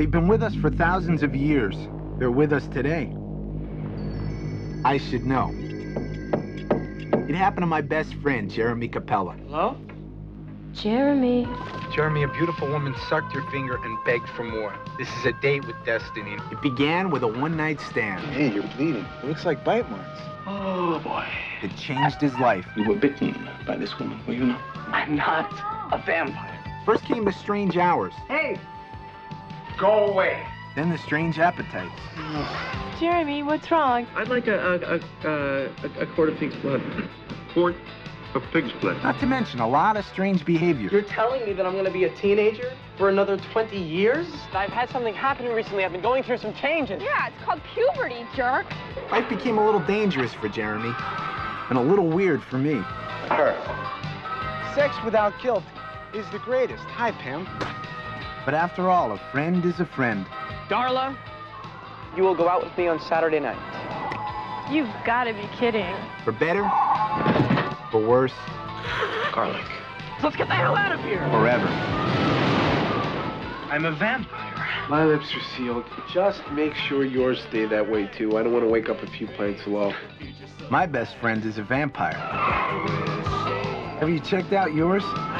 They've been with us for thousands of years. They're with us today. I should know. It happened to my best friend, Jeremy Capello. Hello? Jeremy. Jeremy, a beautiful woman sucked your finger and begged for more. This is a date with destiny. It began with a one-night stand. Hey, you're bleeding. It looks like bite marks. Oh, boy. It changed his life. You were bitten by this woman, were you not? I'm not a vampire. First came the strange hours, Hey! Go away. then the strange appetites. Jeremy, what's wrong? I'd like a a, a, a, a quart of pig's blood. Quart of pig's blood. Not to mention a lot of strange behavior. You're telling me that I'm gonna be a teenager for another 20 years? I've had something happen recently. I've been going through some changes. Yeah, it's called puberty, jerk. Life became a little dangerous for Jeremy, and a little weird for me. Her. Sex without guilt is the greatest. Hi, Pam. But after all, a friend is a friend. Darla, you will go out with me on Saturday night. You've got to be kidding. For better, for worse, Garlic. Let's get the hell out of here. forever. I'm a vampire. My lips are sealed. Just make sure yours stay that way, too. I don't want to wake up a few pints low. My best friend is a vampire. Have you checked out yours? I